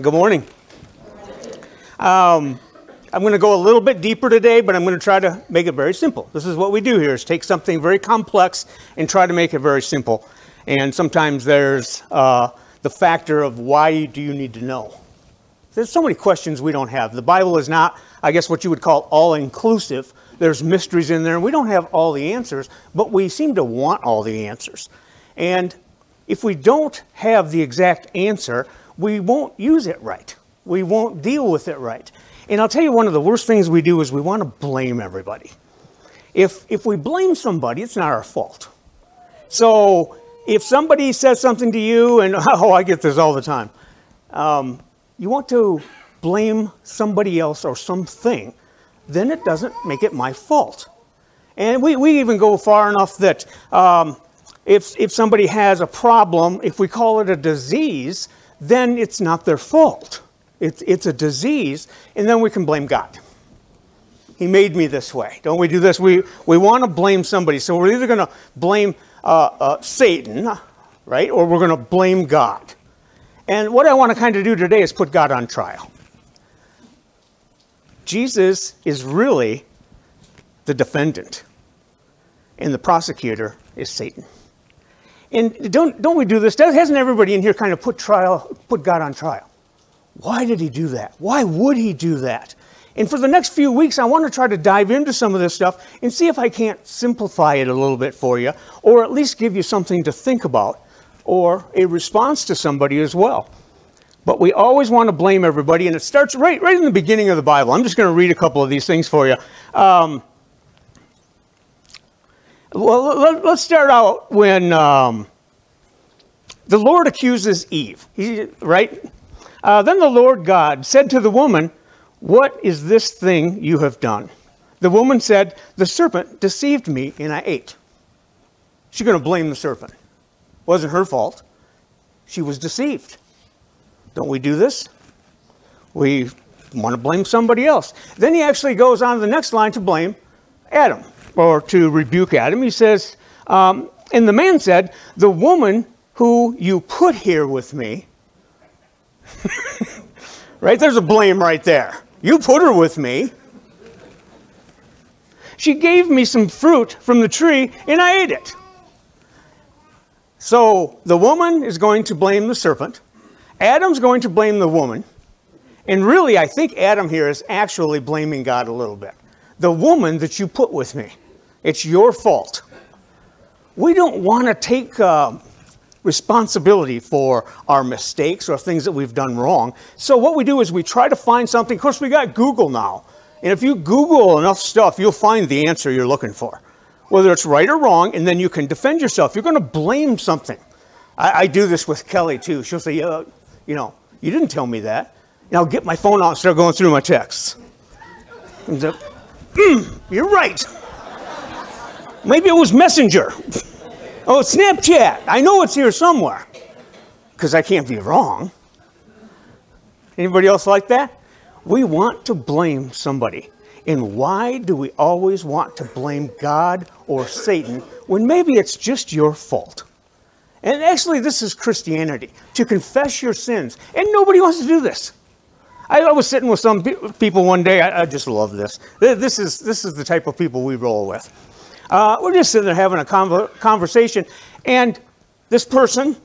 Good morning. Um, I'm going to go a little bit deeper today, but I'm going to try to make it very simple. This is what we do here: is take something very complex and try to make it very simple. And sometimes there's uh, the factor of why do you need to know? There's so many questions we don't have. The Bible is not, I guess, what you would call all-inclusive. There's mysteries in there, and we don't have all the answers, but we seem to want all the answers. And if we don't have the exact answer, we won't use it right. We won't deal with it right. And I'll tell you, one of the worst things we do is we want to blame everybody. If, if we blame somebody, it's not our fault. So if somebody says something to you, and oh, I get this all the time, um, you want to blame somebody else or something, then it doesn't make it my fault. And we, we even go far enough that um, if, if somebody has a problem, if we call it a disease, then it's not their fault. It's, it's a disease, and then we can blame God. He made me this way. Don't we do this? We, we want to blame somebody. So we're either going to blame uh, uh, Satan, right, or we're going to blame God. And what I want to kind of do today is put God on trial. Jesus is really the defendant, and the prosecutor is Satan. And don't, don't we do this? Hasn't everybody in here kind of put trial, put God on trial? Why did he do that? Why would he do that? And for the next few weeks, I want to try to dive into some of this stuff and see if I can't simplify it a little bit for you, or at least give you something to think about, or a response to somebody as well. But we always want to blame everybody, and it starts right, right in the beginning of the Bible. I'm just going to read a couple of these things for you. Um, well, let, us start out when um, the Lord accuses Eve, he, right? Uh, then the Lord God said to the woman, What is this thing you have done? The woman said, The serpent deceived me and I ate. She's going to blame the serpent. It wasn't her fault. She was deceived. Don't we do this? We want to blame somebody else. Then he actually goes on to the next line to blame Adam or to rebuke Adam. He says, um, and the man said, The woman who you put here with me, right? There's a blame right there. You put her with me. She gave me some fruit from the tree and I ate it. So the woman is going to blame the serpent. Adam's going to blame the woman. And really, I think Adam here is actually blaming God a little bit. The woman that you put with me. It's your fault. We don't want to take uh, responsibility for our mistakes or things that we've done wrong. So what we do is we try to find something. Of course, we got Google now. And if you Google enough stuff, you'll find the answer you're looking for, whether it's right or wrong, and then you can defend yourself. You're going to blame something. I, I do this with Kelly too. She'll say, uh, you know, you didn't tell me that. I'll get my phone out and start going through my texts. Mm, you're right. Maybe it was Messenger. Oh, Snapchat. I know it's here somewhere because I can't be wrong. Anybody else like that? We want to blame somebody. And why do we always want to blame God or Satan when maybe it's just your fault? And actually, this is Christianity to confess your sins. And nobody wants to do this. I, was sitting with some pe- people one day. I, I, just love this. This is, this is the type of people we roll with. Uh, we're just sitting there having a conver- conversation, and this person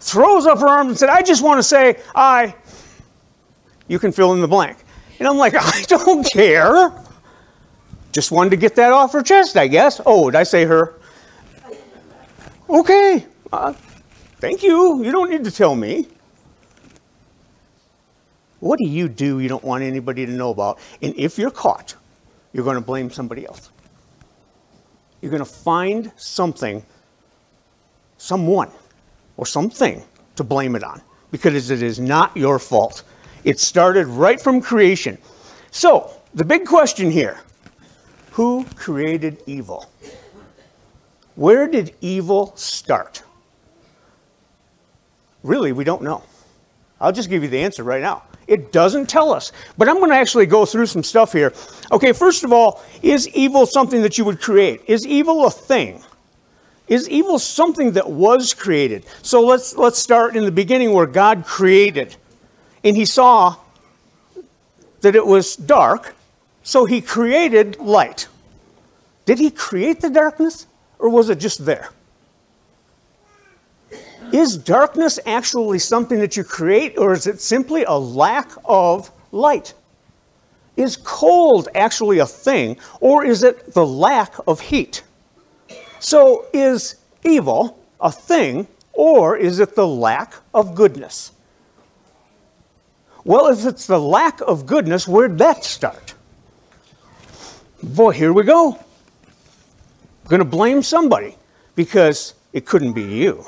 throws up her arms and said, I just want to say, I, you can fill in the blank. And I'm like, I don't care. Just wanted to get that off her chest, I guess. Oh, did I say her? Okay. Uh, thank you. You don't need to tell me. What do you do you don't want anybody to know about? And if you're caught, you're going to blame somebody else. You're going to find something, someone, or something to blame it on because it is not your fault. It started right from creation. So, the big question here who created evil? Where did evil start? Really, we don't know. I'll just give you the answer right now. It doesn't tell us. But I'm going to actually go through some stuff here. Okay, first of all, is evil something that you would create? Is evil a thing? Is evil something that was created? So let's let's start in the beginning where God created. and he saw that it was dark, so he created light. Did he create the darkness, or was it just there? Is darkness actually something that you create, or is it simply a lack of light? Is cold actually a thing, or is it the lack of heat? So, is evil a thing, or is it the lack of goodness? Well, if it's the lack of goodness, where'd that start? Boy, here we go. I'm going to blame somebody because it couldn't be you.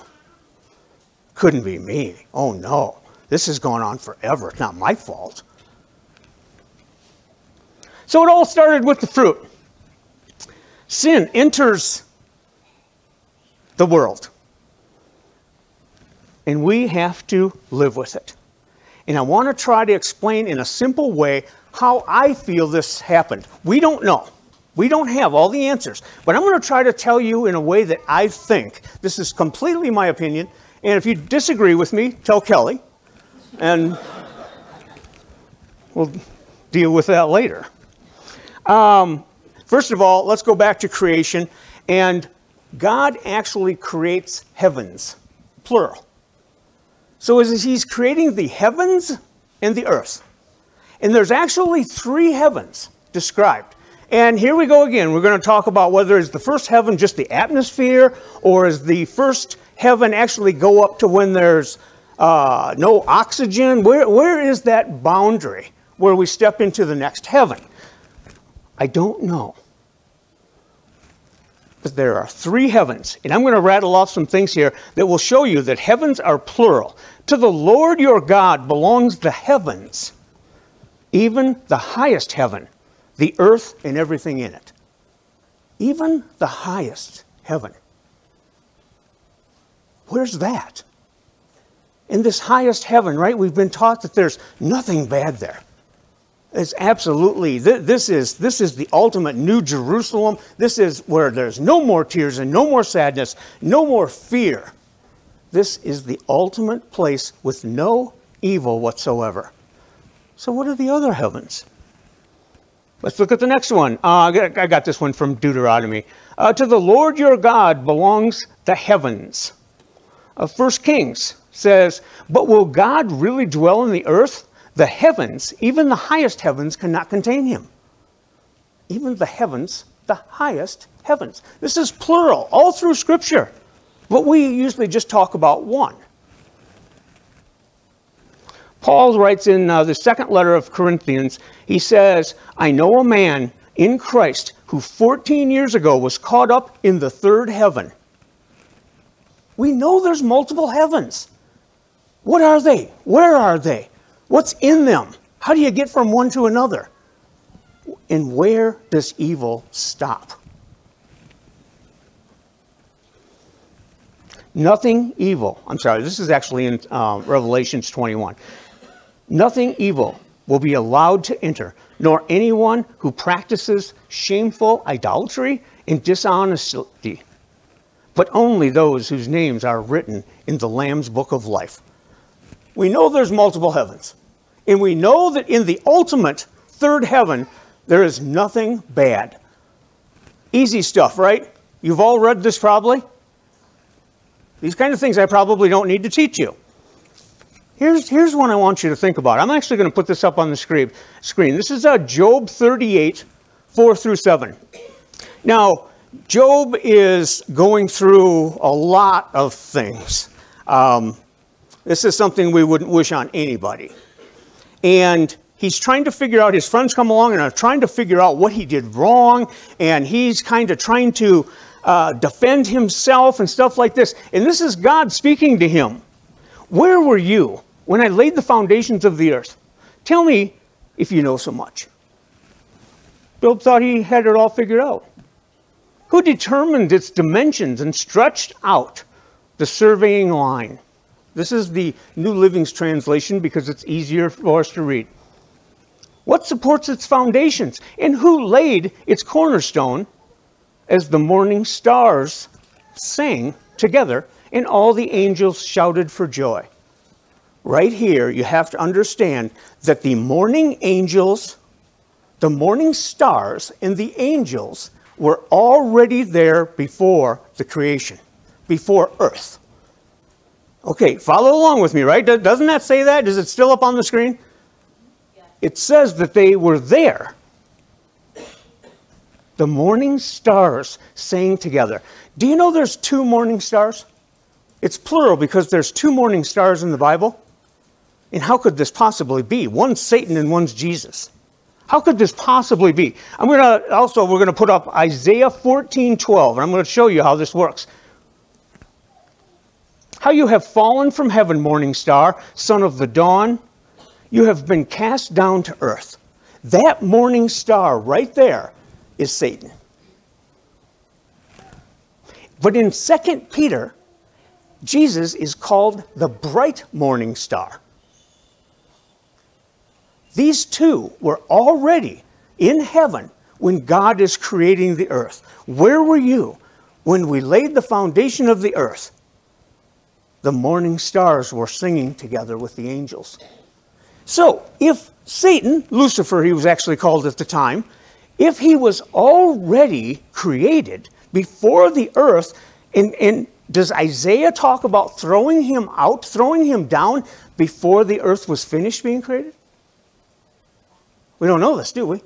Couldn't be me. Oh no, this has gone on forever. It's not my fault. So it all started with the fruit. Sin enters the world, and we have to live with it. And I want to try to explain in a simple way how I feel this happened. We don't know. We don't have all the answers. But I'm going to try to tell you in a way that I think. This is completely my opinion. And if you disagree with me, tell Kelly. And we'll deal with that later. Um, first of all, let's go back to creation. And God actually creates heavens, plural. So he's creating the heavens and the earth. And there's actually three heavens described. And here we go again. We're going to talk about whether is the first heaven just the atmosphere, or is the first heaven actually go up to when there's uh, no oxygen? Where, where is that boundary where we step into the next heaven? I don't know. But there are three heavens, and I'm going to rattle off some things here that will show you that heavens are plural. To the Lord your God belongs the heavens, even the highest heaven, the earth and everything in it. Even the highest heaven. Where's that? In this highest heaven, right? We've been taught that there's nothing bad there. It's absolutely, this is, this is the ultimate New Jerusalem. This is where there's no more tears and no more sadness, no more fear. This is the ultimate place with no evil whatsoever. So, what are the other heavens? Let's look at the next one. Uh, I got this one from Deuteronomy. Uh, to the Lord your God belongs the heavens. Uh, First Kings says, But will God really dwell in the earth? The heavens, even the highest heavens, cannot contain him. Even the heavens, the highest heavens. This is plural all through Scripture. But we usually just talk about one. Paul writes in uh, the second letter of Corinthians, he says, I know a man in Christ who 14 years ago was caught up in the third heaven. We know there's multiple heavens. What are they? Where are they? What's in them? How do you get from one to another? And where does evil stop? Nothing evil, I'm sorry, this is actually in uh, Revelations 21. Nothing evil will be allowed to enter, nor anyone who practices shameful idolatry and dishonesty, but only those whose names are written in the Lamb's book of life. We know there's multiple heavens, and we know that in the ultimate third heaven, there is nothing bad. Easy stuff, right? You've all read this probably. These kind of things I probably don't need to teach you. Here's, here's one I want you to think about. I'm actually going to put this up on the screen. screen. This is uh, Job 38, 4 through 7. Now, Job is going through a lot of things. Um, this is something we wouldn't wish on anybody. And he's trying to figure out, his friends come along and are trying to figure out what he did wrong, and he's kind of trying to uh, defend himself and stuff like this. And this is God speaking to him. Where were you when I laid the foundations of the earth? Tell me if you know so much. Job thought he had it all figured out. Who determined its dimensions and stretched out the surveying line? This is the New Living's translation because it's easier for us to read. What supports its foundations? And who laid its cornerstone as the morning stars sang together and all the angels shouted for joy. right here, you have to understand that the morning angels, the morning stars, and the angels were already there before the creation, before earth. Okay, follow along with me, right? Doesn't that say that? Is it still up on the screen? It says that they were there. The morning stars sang together. Do you know there's two morning stars? It's plural because there's two morning stars in the Bible. And how could this possibly be? One's Satan and one's Jesus. How could this possibly be? I'm going to also, we're going to put up Isaiah 14 12, and I'm going to show you how this works. How you have fallen from heaven, morning star, son of the dawn. You have been cast down to earth. That morning star right there is Satan. But in 2 Peter, Jesus is called the bright morning star. These two were already in heaven when God is creating the earth. Where were you when we laid the foundation of the earth? The morning stars were singing together with the angels. So, if Satan, Lucifer, he was actually called at the time, if he was already created before the earth, and, and does Isaiah talk about throwing him out, throwing him down before the earth was finished being created? We don't know this, do we?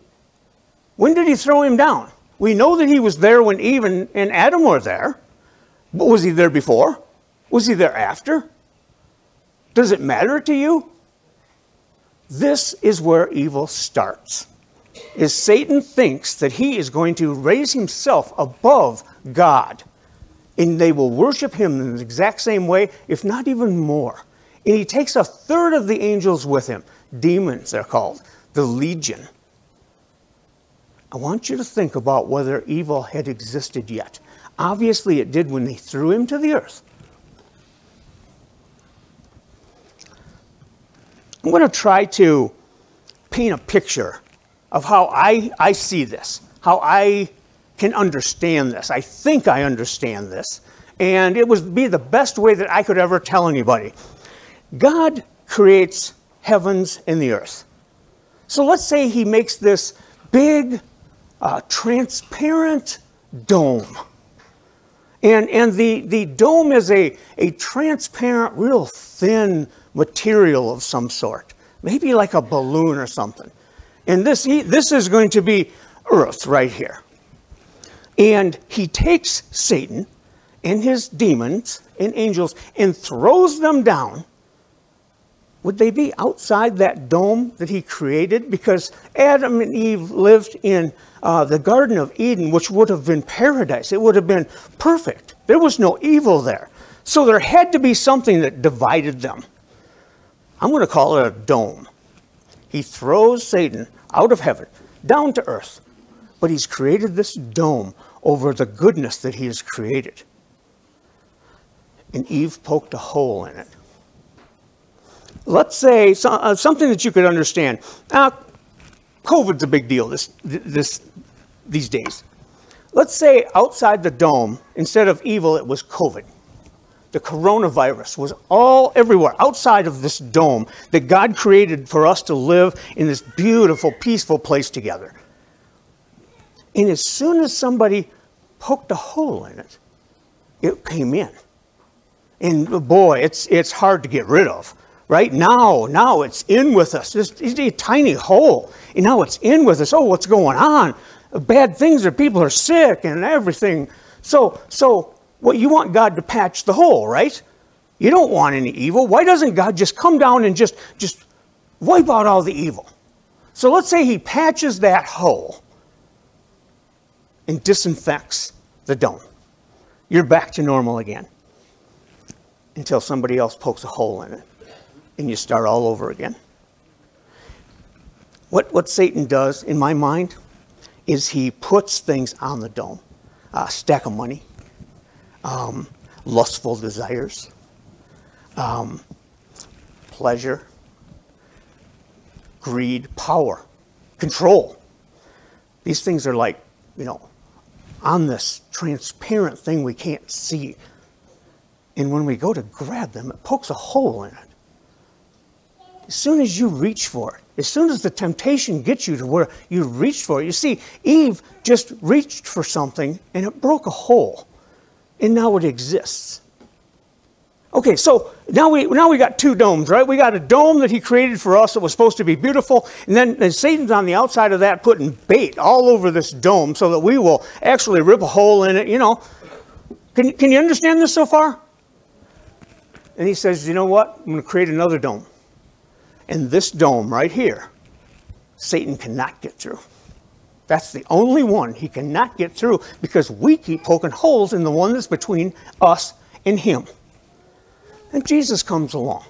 When did he throw him down? We know that he was there when Eve and, Adam were there. But was he there before? Was he there after? Does it matter to you? This is where evil starts. Is Satan thinks that he is going to raise himself above God. And they will worship him in the exact same way, if not even more. And he takes a third of the angels with him. Demons, they're called the legion. I want you to think about whether evil had existed yet. Obviously, it did when they threw him to the earth. I'm going to try to paint a picture of how I, I see this, how I can understand this. I think I understand this. And it would be the best way that I could ever tell anybody. God creates heavens and the earth. So let's say he makes this big, uh, transparent dome. And, and the, the dome is a, a transparent, real thin material of some sort, maybe like a balloon or something. And this, this is going to be Earth right here. And he takes Satan and his demons and angels and throws them down would they be outside that dome that he created? Because Adam and Eve lived in uh, the Garden of Eden, which would have been paradise. It would have been perfect. There was no evil there. So there had to be something that divided them. I'm going to call it a dome. He throws Satan out of heaven, down to earth. But he's created this dome over the goodness that he has created. And Eve poked a hole in it let's say so, uh, something that you could understand. Uh, COVID's a big deal this, this, these days. Let's say outside the dome, instead of evil, it was COVID. The coronavirus was all everywhere outside of this dome that God created for us to live in this beautiful, peaceful place together. And as soon as somebody poked a hole in it, it came in. And boy, it's, it's hard to get rid of right? Now now it's in with us. It's a tiny hole. And now it's in with us. Oh what's going on? Bad things are people are sick and everything. So so what you want god to patch the hole right? You don't want any evil. Why doesn't god just come down and just just wipe out all the evil? So let's say he patches that hole and disinfects the dome you're back to normal again until somebody else pokes a hole in it and you start all over again. What, what Satan does, in my mind, is he puts things on the dome a stack of money, um, lustful desires, um, pleasure, greed, power, control. These things are like, you know, on this transparent thing we can't see. And when we go to grab them, it pokes a hole in it as soon as you reach for it, as soon as the temptation gets you to where you reach for it, you see, Eve just reached for something and it broke a hole, and now it exists. Okay, so now we now we got two domes, right? We got a dome that he created for us that was supposed to be beautiful, and then and Satan's on the outside of that putting bait all over this dome so that we will actually rip a hole in it. You know, can can you understand this so far? And he says, you know what? I'm going to create another dome, and this dome right here, Satan cannot get through. That's the only one he cannot get through because we keep poking holes in the one that's between us and him. And Jesus comes along.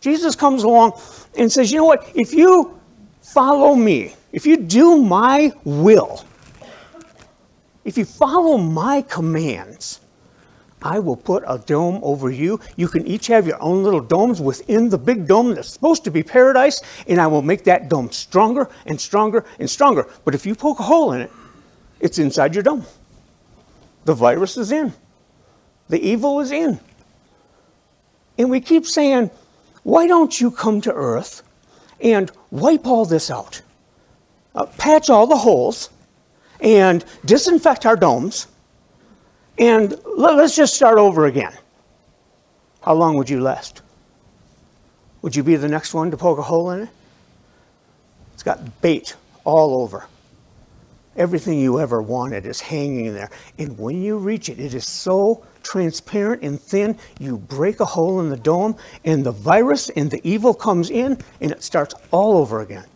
Jesus comes along and says, You know what? If you follow me, if you do my will, if you follow my commands, I will put a dome over you. You can each have your own little domes within the big dome that's supposed to be paradise, and I will make that dome stronger and stronger and stronger. But if you poke a hole in it, it's inside your dome. The virus is in, the evil is in. And we keep saying, why don't you come to earth and wipe all this out? Uh, patch all the holes and disinfect our domes and let, us just start over again. How long would you last? Would you be the next one to poke a hole in it? It's got bait all over. Everything you ever wanted is hanging there. And when you reach it, it is so transparent and thin, you break a hole in the dome, and the virus and the evil comes in, and it starts all over again.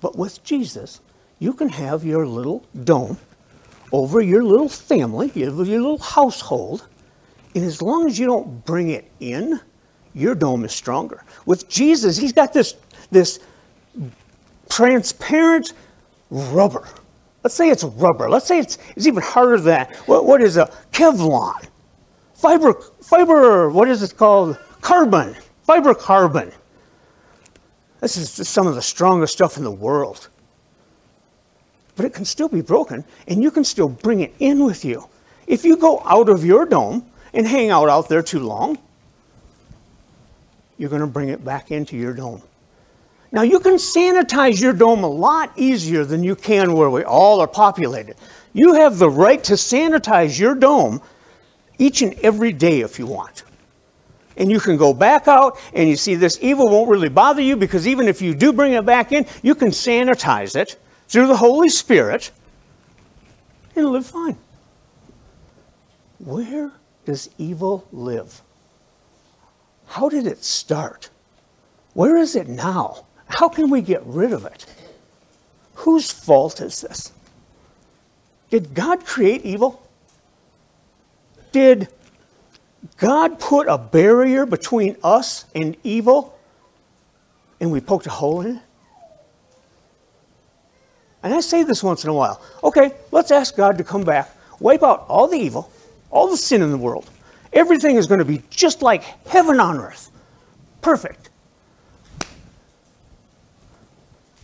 But with Jesus, you can have your little dome over your little family, your, little household, and as long as you don't bring it in, your dome is stronger. With Jesus, he's got this, this transparent rubber Let's say it's rubber. Let's say it's, it's even harder than that. What, what is a Kevlar? Fiber, fiber, what is it called? Carbon, fiber carbon. This is some of the strongest stuff in the world. But it can still be broken, and you can still bring it in with you. If you go out of your dome and hang out out there too long, you're going to bring it back into your dome. Now, you can sanitize your dome a lot easier than you can where we all are populated. You have the right to sanitize your dome each and every day if you want. And you can go back out and you see this evil won't really bother you because even if you do bring it back in, you can sanitize it through the Holy Spirit and live fine. Where does evil live? How did it start? Where is it now? How can we get rid of it? Whose fault is this? Did God create evil? Did God put a barrier between us and evil and we poked a hole in it? And I say this once in a while. Okay, let's ask God to come back, wipe out all the evil, all the sin in the world. Everything is going to be just like heaven on earth. Perfect.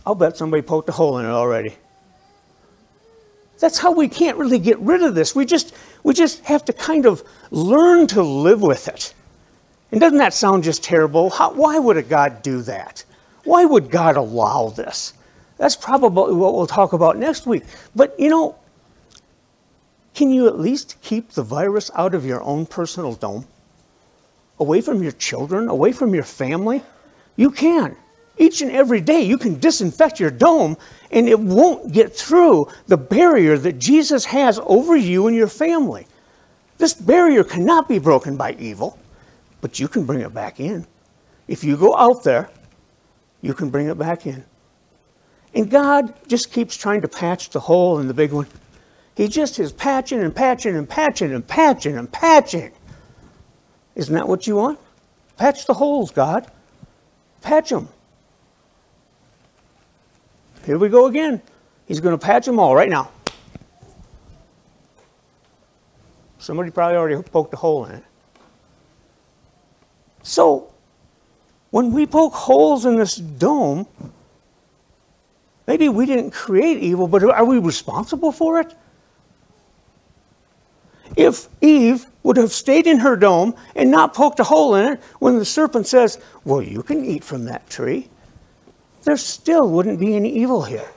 I'll bet somebody poked a hole in it already. That's how we can't really get rid of this. We just, we just have to kind of learn to live with it. And doesn't that sound just terrible? How, why would a God do that? Why would God allow this? That's probably what we'll talk about next week. But you know, can you at least keep the virus out of your own personal dome? Away from your children, away from your family? You can. Each and every day, you can disinfect your dome and it won't get through the barrier that Jesus has over you and your family. This barrier cannot be broken by evil, but you can bring it back in. If you go out there, you can bring it back in. And God just keeps trying to patch the hole in the big one. He just is patching and patching and patching and patching and patching. Isn't that what you want? Patch the holes, God. Patch them. Here we go again. He's going to patch them all right now. Somebody probably already poked a hole in it. So, when we poke holes in this dome, maybe we didn't create evil, but are we responsible for it? If Eve would have stayed in her dome and not poked a hole in it when the serpent says, Well, you can eat from that tree. There still wouldn't be any evil here.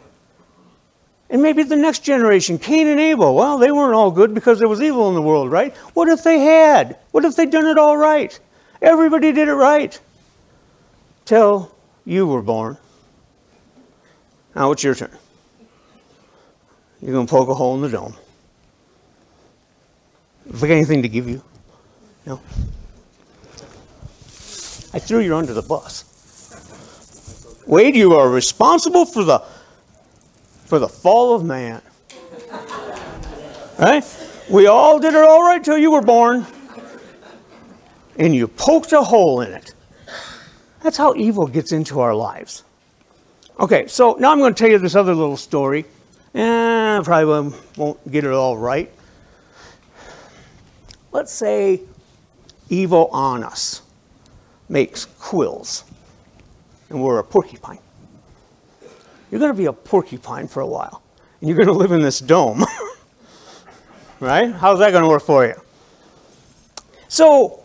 And maybe the next generation, Cain and Abel, well, they weren't all good because there was evil in the world, right? What if they had? What if they'd done it all right? Everybody did it right. Till you were born. Now it's your turn. You're going to poke a hole in the dome. Have I got anything to give you? No? I threw you under the bus. Wade, you are responsible for the for the fall of man. Right? We all did it all right till you were born. And you poked a hole in it. That's how evil gets into our lives. Okay, so now I'm going to tell you this other little story. Eh, I probably won't get it all right. Let's say evil on us makes quills, and we're a porcupine. You're going to be a porcupine for a while, and you're going to live in this dome. right? How's that going to work for you? So,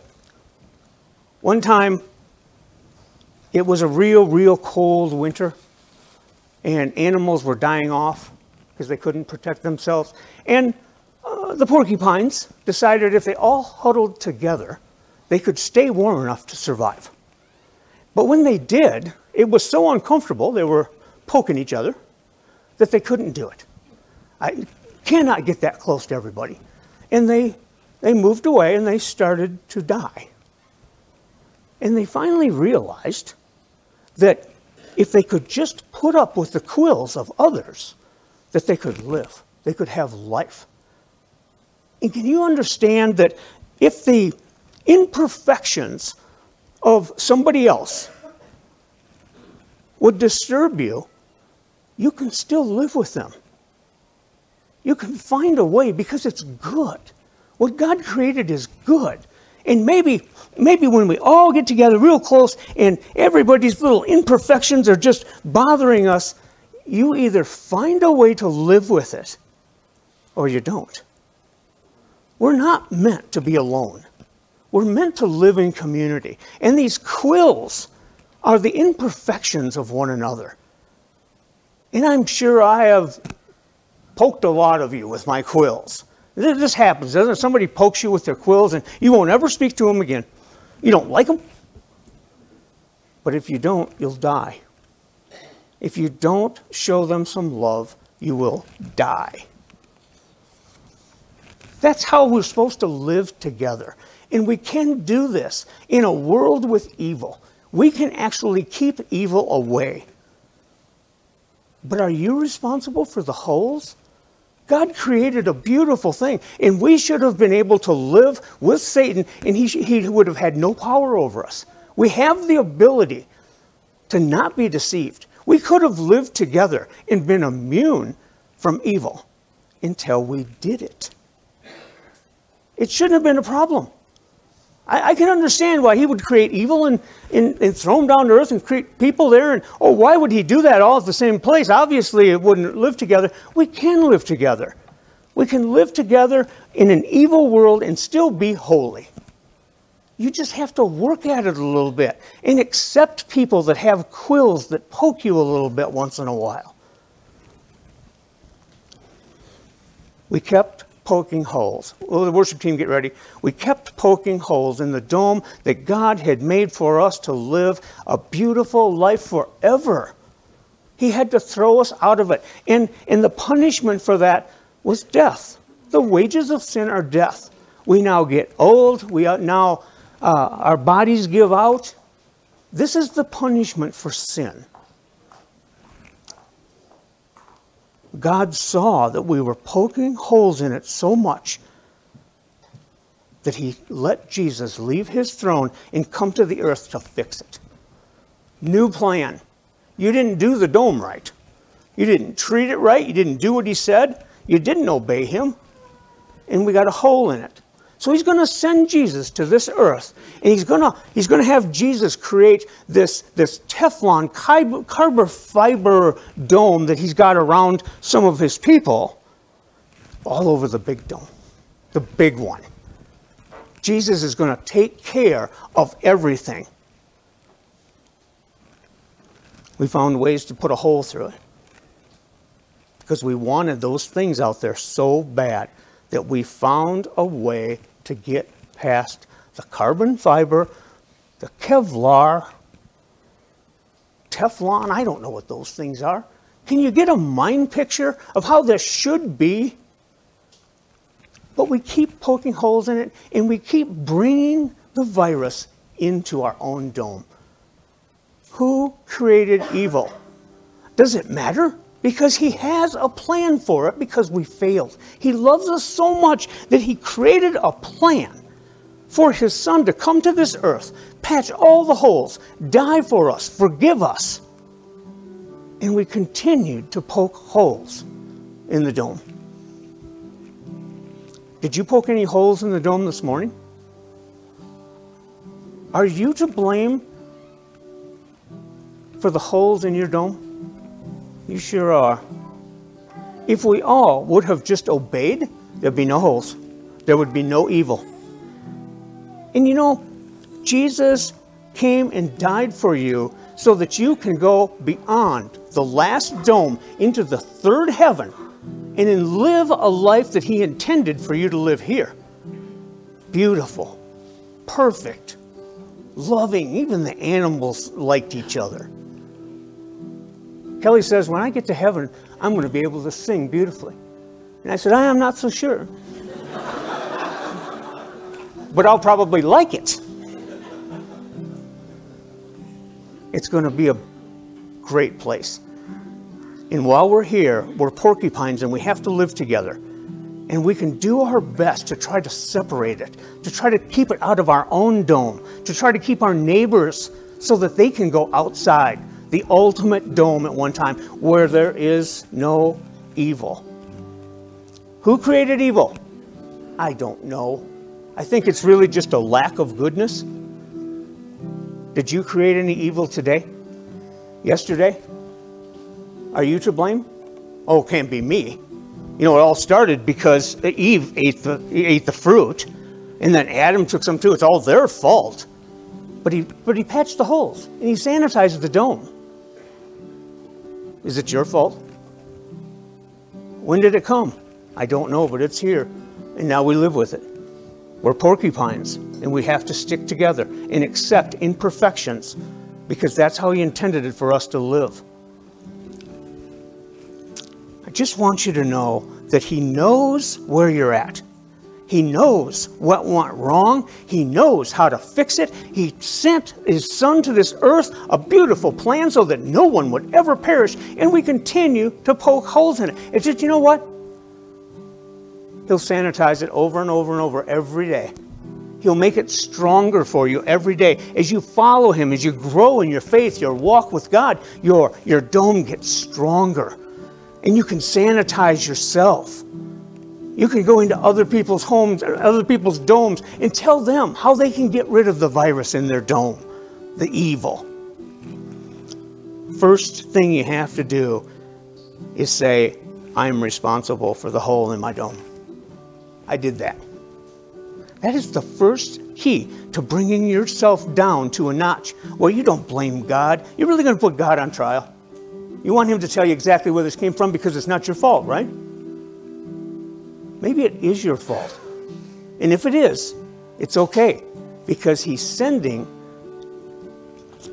one time, it was a real, real cold winter, and animals were dying off because they couldn't protect themselves. And uh, the porcupines decided if they all huddled together, they could stay warm enough to survive. But when they did, it was so uncomfortable, they were poking each other, that they couldn't do it. I cannot get that close to everybody. And they, they moved away and they started to die. And they finally realized that if they could just put up with the quills of others, that they could live, they could have life. And can you understand that if the imperfections of somebody else would disturb you, you can still live with them. You can find a way because it's good. What God created is good. And maybe, maybe when we all get together real close and everybody's little imperfections are just bothering us, you either find a way to live with it or you don't. We're not meant to be alone. We're meant to live in community. And these quills are the imperfections of one another. And I'm sure I have poked a lot of you with my quills. This happens, doesn't it? Somebody pokes you with their quills and you won't ever speak to them again. You don't like them. But if you don't, you'll die. If you don't show them some love, you will die. That's how we're supposed to live together. And we can do this in a world with evil. We can actually keep evil away. But are you responsible for the holes? God created a beautiful thing, and we should have been able to live with Satan, and he, he would have had no power over us. We have the ability to not be deceived. We could have lived together and been immune from evil until we did it. It shouldn't have been a problem. I, I can understand why he would create evil and, and, and throw them down to earth and create people there. And oh, why would he do that all at the same place? Obviously, it wouldn't live together. We can live together. We can live together in an evil world and still be holy. You just have to work at it a little bit and accept people that have quills that poke you a little bit once in a while. We kept poking holes. Well, the worship team, get ready. We kept poking holes in the dome that God had made for us to live a beautiful life forever. He had to throw us out of it. And, and the punishment for that was death. The wages of sin are death. We now get old. We are now, uh, our bodies give out. This is the punishment for sin. God saw that we were poking holes in it so much that he let Jesus leave his throne and come to the earth to fix it. New plan. You didn't do the dome right. You didn't treat it right. You didn't do what he said. You didn't obey him. And we got a hole in it. So he's going to send Jesus to this earth, and he's going to, he's going to have Jesus create this, this Teflon carbon fiber dome that he's got around some of his people all over the big dome, the big one. Jesus is going to take care of everything. We found ways to put a hole through it because we wanted those things out there so bad that we found a way to get past the carbon fiber, the Kevlar, Teflon, I don't know what those things are. Can you get a mind picture of how this should be? But we keep poking holes in it and we keep bringing the virus into our own dome. Who created evil? Does it matter? Because he has a plan for it because we failed. He loves us so much that he created a plan for his son to come to this earth, patch all the holes, die for us, forgive us. And we continued to poke holes in the dome. Did you poke any holes in the dome this morning? Are you to blame for the holes in your dome? You sure are. If we all would have just obeyed, there'd be no holes. There would be no evil. And you know, Jesus came and died for you so that you can go beyond the last dome into the third heaven and then live a life that He intended for you to live here. Beautiful, perfect, loving. Even the animals liked each other. Kelly says, When I get to heaven, I'm going to be able to sing beautifully. And I said, I am not so sure. but I'll probably like it. It's going to be a great place. And while we're here, we're porcupines and we have to live together. And we can do our best to try to separate it, to try to keep it out of our own dome, to try to keep our neighbors so that they can go outside the ultimate dome at one time where there is no evil. Who created evil? I don't know. I think it's really just a lack of goodness. Did you create any evil today? Yesterday? Are you to blame? Oh, it can't be me. You know, it all started because Eve ate the, ate the fruit, and then Adam took some too. It's all their fault. But he, but he patched the holes, and he sanitized the dome. Is it your fault? When did it come? I don't know, but it's here. And now we live with it. We're porcupines, and we have to stick together and accept imperfections because that's how He intended it for us to live. I just want you to know that He knows where you're at. He knows what went wrong. He knows how to fix it. He sent His Son to this earth, a beautiful plan so that no one would ever perish, and we continue to poke holes in it. It's just, you know what? He'll sanitize it over and over and over every day. He'll make it stronger for you every day. As you follow Him, as you grow in your faith, your walk with God, your, your dome gets stronger. And you can sanitize yourself. You can go into other people's homes, other people's domes, and tell them how they can get rid of the virus in their dome, the evil. First thing you have to do is say, I'm responsible for the hole in my dome. I did that. That is the first key to bringing yourself down to a notch where you don't blame God. You're really going to put God on trial. You want Him to tell you exactly where this came from because it's not your fault, right? Maybe it is your fault. And if it is, it's okay because he's sending,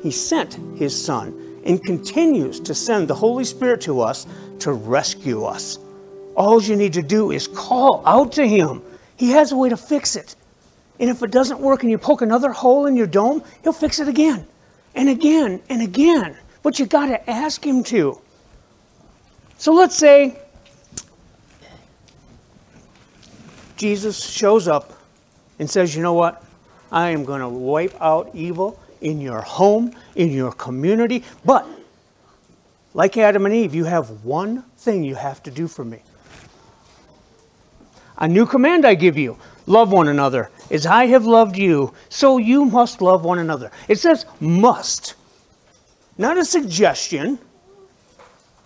he sent his son and continues to send the Holy Spirit to us to rescue us. All you need to do is call out to him. He has a way to fix it. And if it doesn't work and you poke another hole in your dome, he'll fix it again and again and again. But you got to ask him to. So let's say Jesus shows up and says, You know what? I am going to wipe out evil in your home, in your community. But, like Adam and Eve, you have one thing you have to do for me. A new command I give you love one another. As I have loved you, so you must love one another. It says must, not a suggestion.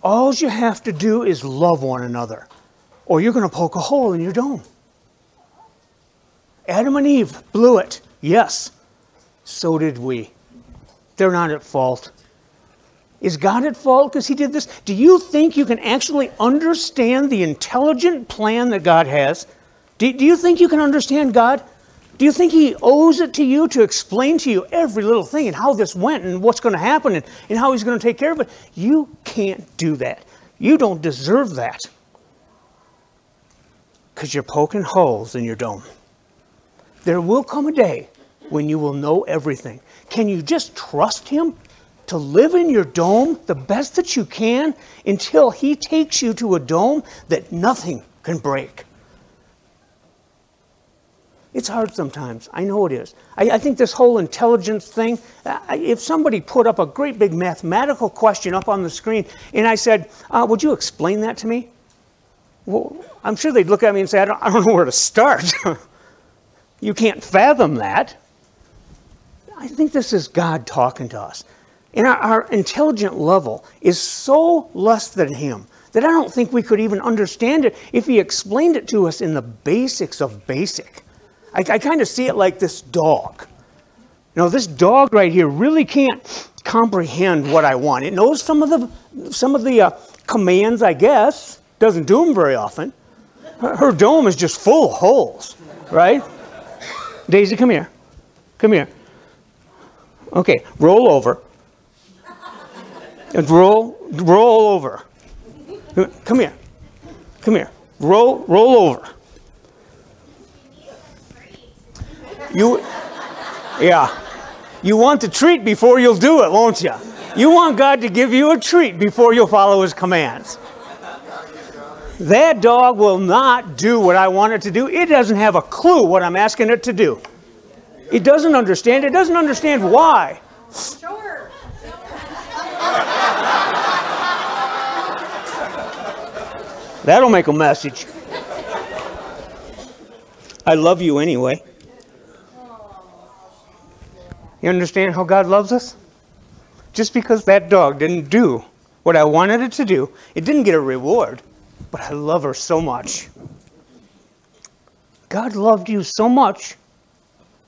All you have to do is love one another, or you're going to poke a hole in your dome. Adam and Eve blew it. Yes, so did we. They're not at fault. Is God at fault because he did this? Do you think you can actually understand the intelligent plan that God has? Do, do you think you can understand God? Do you think he owes it to you to explain to you every little thing and how this went and what's going to happen and, and how he's going to take care of it? You can't do that. You don't deserve that because you're poking holes in your dome. There will come a day when you will know everything. Can you just trust him to live in your dome the best that you can until he takes you to a dome that nothing can break? It's hard sometimes. I know it is. I, I think this whole intelligence thing, uh, if somebody put up a great big mathematical question up on the screen and I said, uh, Would you explain that to me? Well, I'm sure they'd look at me and say, I don't, I don't know where to start. you can't fathom that. I think this is God talking to us. And our, our intelligent level is so less than Him that I don't think we could even understand it if He explained it to us in the basics of basic. I, I kind of see it like this dog. You know, this dog right here really can't comprehend what I want. It knows some of the some of the uh, commands, I guess. Doesn't do them very often. Her, her dome is just full of holes, right? Daisy, come here. Come here. Okay, roll over. And roll, roll over. Come here. Come here. Roll, roll over. You, yeah. You want the treat before you'll do it, won't you? You want God to give you a treat before you'll follow His commands. That dog will not do what I want it to do. It doesn't have a clue what I'm asking it to do. It doesn't understand. It doesn't understand why. Sure. That'll make a message. I love you anyway. You understand how God loves us? Just because that dog didn't do what I wanted it to do, it didn't get a reward, but I love her so much. God loved you so much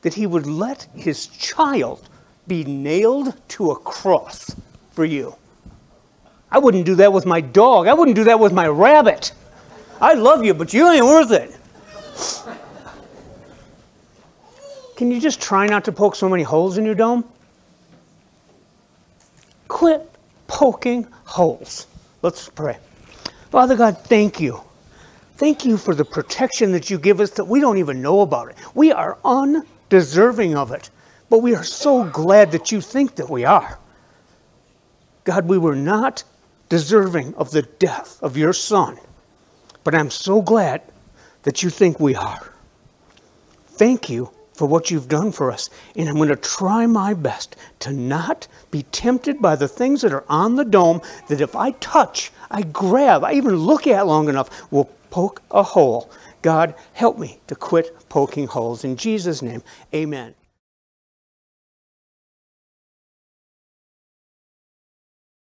that he would let his child be nailed to a cross for you. I wouldn't do that with my dog. I wouldn't do that with my rabbit. I love you, but you ain't worth it. Can you just try not to poke so many holes in your dome? Quit poking holes. Let's pray. Father God, thank you. Thank you for the protection that you give us that we don't even know about it. We are undeserving of it, but we are so glad that you think that we are. God, we were not deserving of the death of your Son, but I'm so glad that you think we are. Thank you for what you've done for us. And I'm going to try my best to not be tempted by the things that are on the dome that if I touch, I grab, I even look at long enough, will poke a hole. God, help me to quit poking holes. In Jesus' name, amen.